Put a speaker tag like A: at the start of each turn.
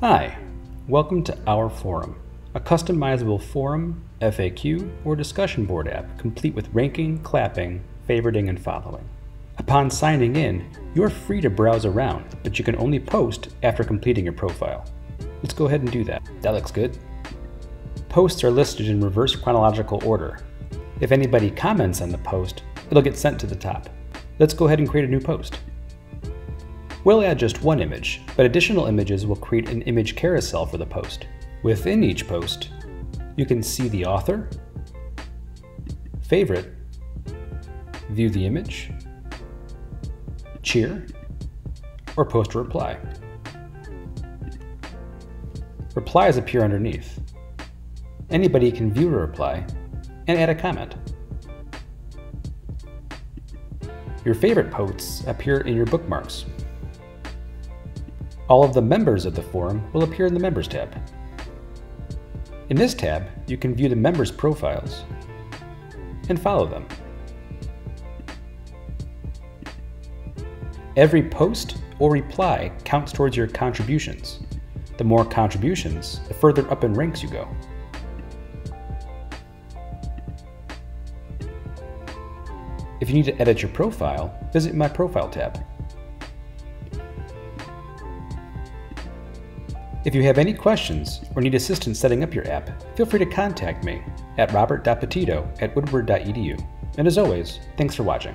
A: Hi, welcome to Our Forum, a customizable forum, FAQ, or discussion board app complete with ranking, clapping, favoriting, and following. Upon signing in, you're free to browse around, but you can only post after completing your profile. Let's go ahead and do that. That looks good. Posts are listed in reverse chronological order. If anybody comments on the post, it'll get sent to the top. Let's go ahead and create a new post. We'll add just one image, but additional images will create an image carousel for the post. Within each post, you can see the author, favorite, view the image, cheer, or post a reply. Replies appear underneath. Anybody can view a reply and add a comment. Your favorite posts appear in your bookmarks all of the members of the forum will appear in the Members tab. In this tab, you can view the members' profiles and follow them. Every post or reply counts towards your contributions. The more contributions, the further up in ranks you go. If you need to edit your profile, visit my Profile tab. If you have any questions or need assistance setting up your app, feel free to contact me at robert.petitto at woodward.edu. And as always, thanks for watching.